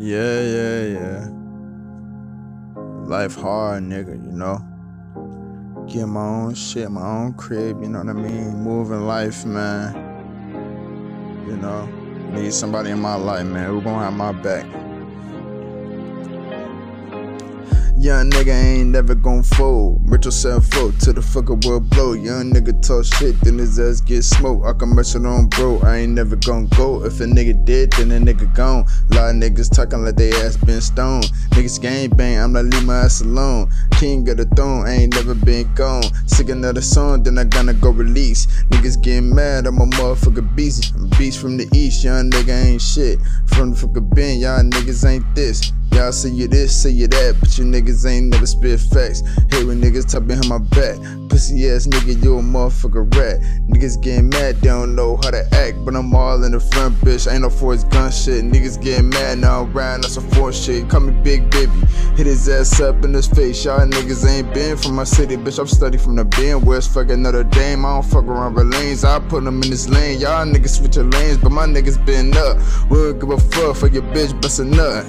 Yeah, yeah, yeah. Life hard, nigga, you know. Get my own shit, my own crib, you know what I mean? Moving life, man. You know, need somebody in my life, man. Who gonna have my back? Young nigga ain't never gon' fold. Rich yourself fold till the fucker will blow. Young nigga talk shit, then his ass get smoked. I it on, bro. I ain't never gon' go. If a nigga did, then a nigga gone. A Lot of niggas talking like they ass been stoned. Niggas gang bang, I'm not leave my ass alone. King of the throne, I ain't never been gone. Sick another song, then I gonna go release. Niggas getting mad, I'm a motherfucker beast. I'm beast from the east, young nigga ain't shit. From the fucking bin, y'all niggas ain't this. Y'all say you this, say you that, but you niggas ain't never spit facts. Hate when niggas talk behind my back. Pussy ass nigga, you a motherfucker rat. Niggas getting mad, they don't know how to act, but I'm all in the front, bitch. Ain't no force gun shit. Niggas getting mad now, I'm riding on some force shit. Call me Big Baby. Hit his ass up in his face. Y'all niggas ain't been from my city, bitch. I'm study from the bend. Where's fucking Notre Dame? I don't fuck around with lanes. I put them in this lane. Y'all niggas switching lanes, but my niggas been up. We don't give a fuck for your bitch bustin' nut.